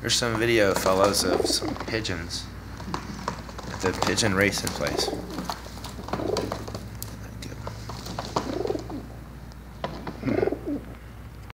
There's some video, fellows, of some pigeons. at The pigeon racing place.